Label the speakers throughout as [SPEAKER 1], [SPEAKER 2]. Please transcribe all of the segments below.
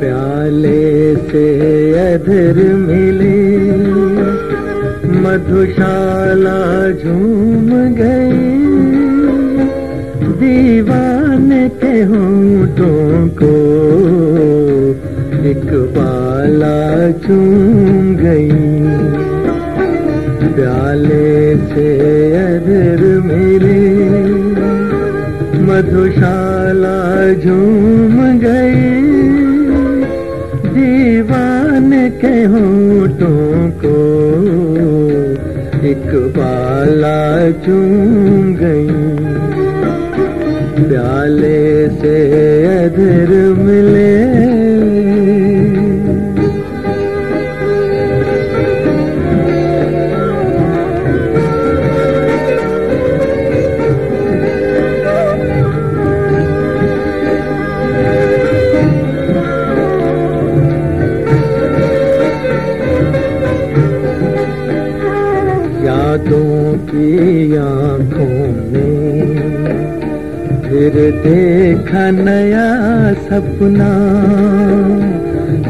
[SPEAKER 1] پیالے سے ادھر ملے مدھوشالا جھوم گئی دیوان کے ہونٹوں کو ایک بالا چوم گئی۔ پیالے سے ادھر ملے مدھوشالا جھوم گئی۔ دیوان کے ہونٹوں کو ایک بالا چوم گئی۔ پیالے سے ادھر ملے۔ یادوں کی آنکھوں میں پھر دیکھا نیا سپنا۔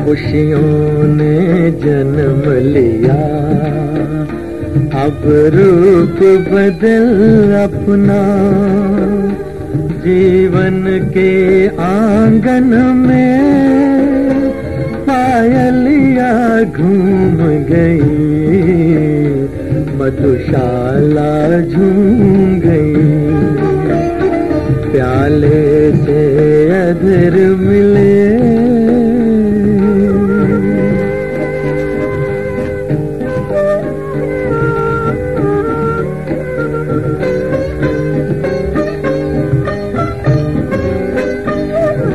[SPEAKER 1] خوشیوں نے جنم لیا۔ اب روپ بدل اپنا۔ جیون کے آنگن میں پایلیا گھوم گئی۔ مدھوشالا جھوم گئی۔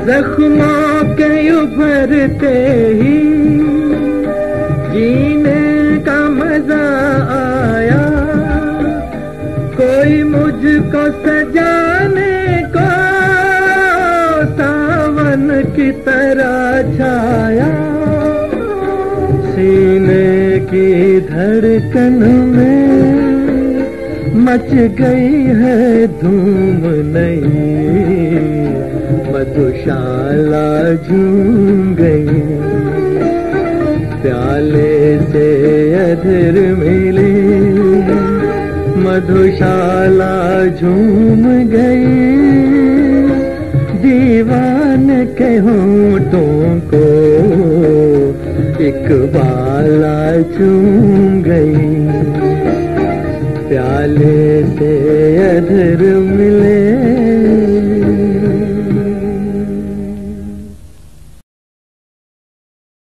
[SPEAKER 1] زخموں کے ابھرتے ہی؟ جینے کا مزہ آیا۔ کوئی مجھ کو سجانے کو ساون کی طرح چھایا۔ سینے کی دھڑکن میں مچ گئی ہے دھوم نہیں۔ مدھوشالا جھوم گئی۔ پیالے سے ادھر ملی۔ مدھوشالا جھوم گئی۔ دیوان کے ہونٹوں کو ایک بالا چوم گئی۔ پیالے سے ادھر میں